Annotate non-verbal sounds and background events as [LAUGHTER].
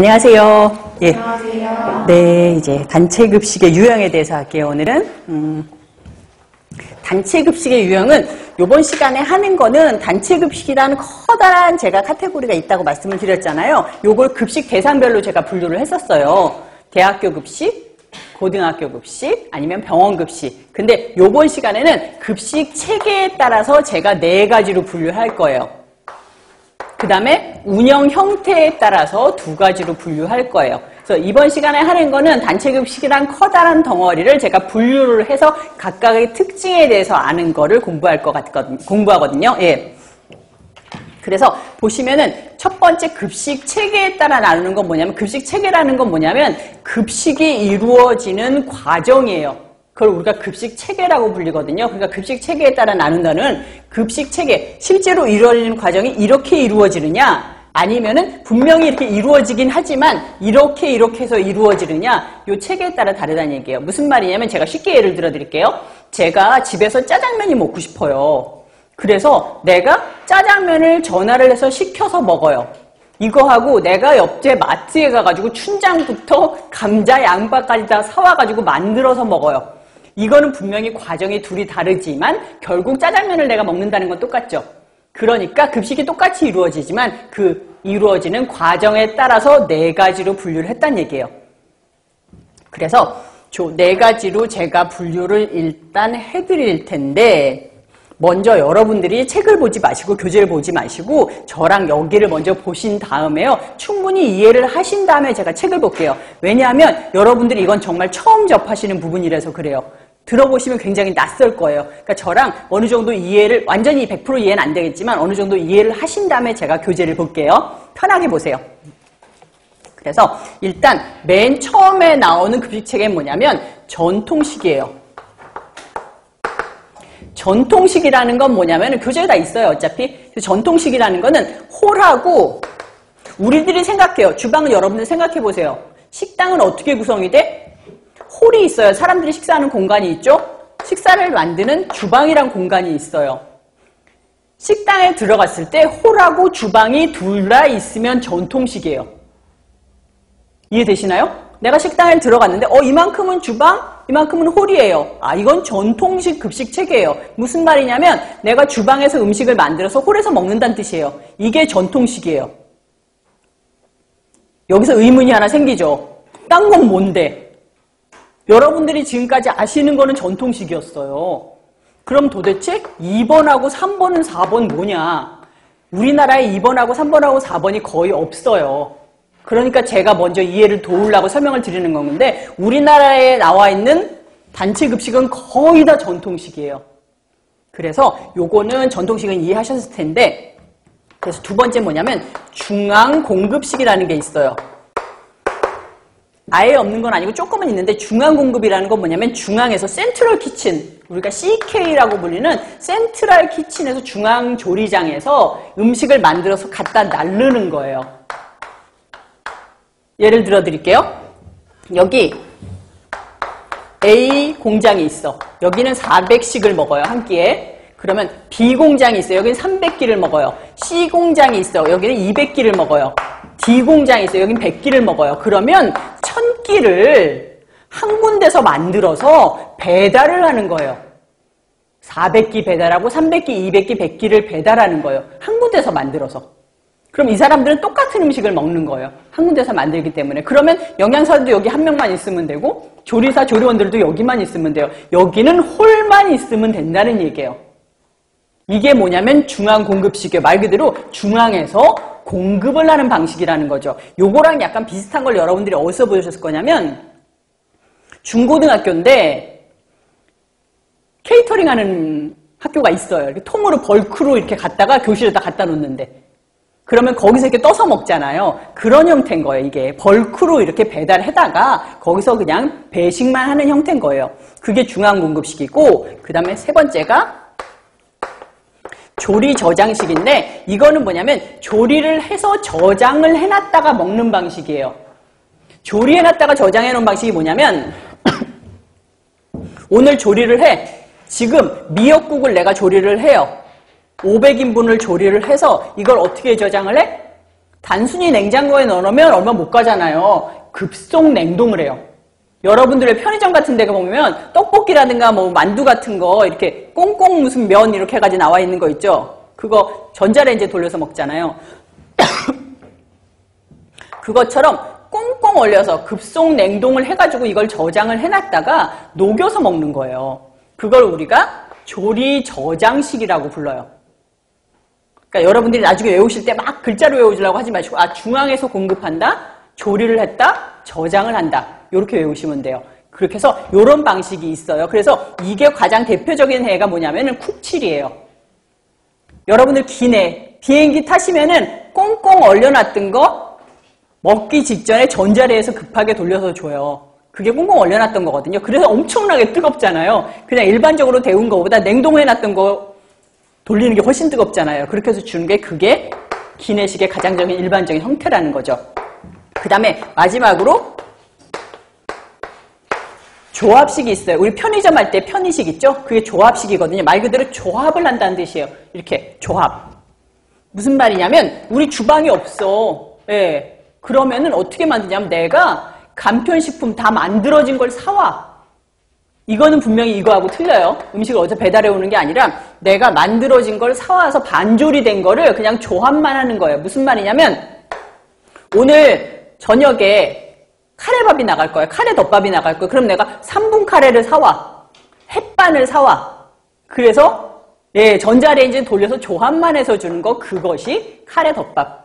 안녕하세요. 예. 안녕하세요. 네, 이제 단체 급식의 유형에 대해서 할게요. 오늘은 음, 단체 급식의 유형은 이번 시간에 하는 거는 단체 급식이라는 커다란 제가 카테고리가 있다고 말씀을 드렸잖아요. 요걸 급식 대상별로 제가 분류를 했었어요. 대학교 급식, 고등학교 급식, 아니면 병원 급식. 근데 요번 시간에는 급식 체계에 따라서 제가 네 가지로 분류할 거예요. 그 다음에 운영 형태에 따라서 두 가지로 분류할 거예요. 그래서 이번 시간에 하는 거는 단체급식이란 커다란 덩어리를 제가 분류를 해서 각각의 특징에 대해서 아는 거를 공부할 것 같거든요. 공부하거든요. 예. 그래서 보시면은 첫 번째 급식 체계에 따라 나누는 건 뭐냐면 급식 체계라는 건 뭐냐면 급식이 이루어지는 과정이에요. 그걸 우리가 급식 체계라고 불리거든요. 그러니까 급식 체계에 따라 나눈다는 급식 체계, 실제로 이루어지는 과정이 이렇게 이루어지느냐, 아니면은 분명히 이렇게 이루어지긴 하지만 이렇게 이렇게 해서 이루어지느냐, 요 체계에 따라 다르다는 얘기예요. 무슨 말이냐면 제가 쉽게 예를 들어 드릴게요. 제가 집에서 짜장면이 먹고 싶어요. 그래서 내가 짜장면을 전화를 해서 시켜서 먹어요. 이거하고 내가 옆에 마트에 가가지고 춘장부터 감자, 양파까지 다 사와가지고 만들어서 먹어요. 이거는 분명히 과정이 둘이 다르지만 결국 짜장면을 내가 먹는다는 건 똑같죠. 그러니까 급식이 똑같이 이루어지지만 그 이루어지는 과정에 따라서 네 가지로 분류를 했단 얘기예요. 그래서 네 가지로 제가 분류를 일단 해드릴 텐데 먼저 여러분들이 책을 보지 마시고 교재를 보지 마시고 저랑 여기를 먼저 보신 다음에요. 충분히 이해를 하신 다음에 제가 책을 볼게요. 왜냐하면 여러분들이 이건 정말 처음 접하시는 부분이라서 그래요. 들어보시면 굉장히 낯설 거예요. 그러니까 저랑 어느 정도 이해를 완전히 100% 이해는 안 되겠지만 어느 정도 이해를 하신 다음에 제가 교재를 볼게요. 편하게 보세요. 그래서 일단 맨 처음에 나오는 급식책은 뭐냐면 전통식이에요. 전통식이라는 건 뭐냐면 교재에 다 있어요. 어차피 전통식이라는 거는 홀하고 우리들이 생각해요. 주방은 여러분들 생각해 보세요. 식당은 어떻게 구성이 돼? 홀이 있어요. 사람들이 식사하는 공간이 있죠? 식사를 만드는 주방이란 공간이 있어요. 식당에 들어갔을 때 홀하고 주방이 둘 다 있으면 전통식이에요. 이해되시나요? 내가 식당에 들어갔는데 어 이만큼은 주방, 이만큼은 홀이에요. 아 이건 전통식 급식 체계예요. 무슨 말이냐면 내가 주방에서 음식을 만들어서 홀에서 먹는다는 뜻이에요. 이게 전통식이에요. 여기서 의문이 하나 생기죠. 딴 건 뭔데? 여러분들이 지금까지 아시는 거는 전통식이었어요. 그럼 도대체 2번하고 3번은 4번 뭐냐? 우리나라에 2번하고 3번하고 4번이 거의 없어요. 그러니까 제가 먼저 이해를 도우려고 설명을 드리는 건데 우리나라에 나와 있는 단체 급식은 거의 다 전통식이에요. 그래서 요거는 전통식은 이해하셨을 텐데 그래서 두 번째 뭐냐면 중앙 공급식이라는 게 있어요. 아예 없는 건 아니고 조금은 있는데 중앙 공급이라는 건 뭐냐면 중앙에서 센트럴 키친 우리가 CK라고 불리는 센트럴 키친에서 중앙 조리장에서 음식을 만들어서 갖다 날르는 거예요. 예를 들어 드릴게요. 여기 A 공장이 있어. 여기는 400씩을 먹어요. 한 끼에. 그러면 B 공장이 있어요. 여기는 300끼를 먹어요. C 공장이 있어. 여기는 200끼를 먹어요. D 공장이 있어요. 여기는 100끼를 먹어요. 그러면 1000끼를 한 군데서 만들어서 배달을 하는 거예요. 400끼 배달하고 300끼, 200끼, 100끼를 배달하는 거예요. 한 군데서 만들어서. 그럼 이 사람들은 똑같은 음식을 먹는 거예요. 한 군데서 만들기 때문에. 그러면 영양사도 여기 한 명만 있으면 되고 조리사, 조리원들도 여기만 있으면 돼요. 여기는 홀만 있으면 된다는 얘기예요. 이게 뭐냐면 중앙 공급식이에요. 말 그대로 중앙에서 공급을 하는 방식이라는 거죠. 요거랑 약간 비슷한 걸 여러분들이 어디서 보셨을 거냐면 중고등학교인데 케이터링 하는 학교가 있어요. 이렇게 통으로 벌크로 이렇게 갖다가 교실에다 갖다 놓는데 그러면 거기서 이렇게 떠서 먹잖아요. 그런 형태인 거예요, 이게. 벌크로 이렇게 배달해다가 거기서 그냥 배식만 하는 형태인 거예요. 그게 중앙 공급식이고, 그 다음에 세 번째가 조리 저장식인데, 이거는 뭐냐면 조리를 해서 저장을 해놨다가 먹는 방식이에요. 조리해놨다가 저장해 놓은 방식이 뭐냐면, [CLEARS THROAT] 오늘 조리를 해. 지금 미역국을 내가 조리를 해요. 500인분을 조리를 해서 이걸 어떻게 저장을 해? 단순히 냉장고에 넣어놓으면 얼마 못 가잖아요. 급속 냉동을 해요. 여러분들의 편의점 같은 데 보면 떡볶이라든가 뭐 만두 같은 거 이렇게 꽁꽁 무슨 면 이렇게 해가지고 나와 있는 거 있죠. 그거 전자레인지에 돌려서 먹잖아요. [COUGHS] 그것처럼 꽁꽁 얼려서 급속 냉동을 해가지고 이걸 저장을 해놨다가 녹여서 먹는 거예요. 그걸 우리가 조리 저장식이라고 불러요. 그러니까 여러분들이 나중에 외우실 때 막 글자로 외우시려고 하지 마시고 아 중앙에서 공급한다, 조리를 했다, 저장을 한다 이렇게 외우시면 돼요. 그렇게 해서 이런 방식이 있어요. 그래서 이게 가장 대표적인 해가 뭐냐면은 쿡칠이에요. 여러분들 기내 비행기 타시면은 꽁꽁 얼려놨던 거 먹기 직전에 전자레에서 급하게 돌려서 줘요. 그게 꽁꽁 얼려놨던 거거든요. 그래서 엄청나게 뜨겁잖아요. 그냥 일반적으로 데운 거보다 냉동해놨던 거 돌리는 게 훨씬 뜨겁잖아요. 그렇게 해서 주는 게 그게 기내식의 가장적인 일반적인 형태라는 거죠. 그 다음에 마지막으로 조합식이 있어요. 우리 편의점 할 때 편의식 있죠? 그게 조합식이거든요. 말 그대로 조합을 한다는 뜻이에요. 이렇게 조합. 무슨 말이냐면 우리 주방이 없어. 예. 그러면은 어떻게 만드냐면 내가 간편식품 다 만들어진 걸 사와. 이거는 분명히 이거하고 틀려요. 음식을 어디서 배달해 오는 게 아니라 내가 만들어진 걸 사와서 반조리 된 거를 그냥 조합만 하는 거예요. 무슨 말이냐면 오늘 저녁에 카레밥이 나갈 거예요. 카레 덮밥이 나갈 거예요. 그럼 내가 3분 카레를 사와. 햇반을 사와. 그래서 예, 전자레인지 돌려서 조합만 해서 주는 거 그것이 카레 덮밥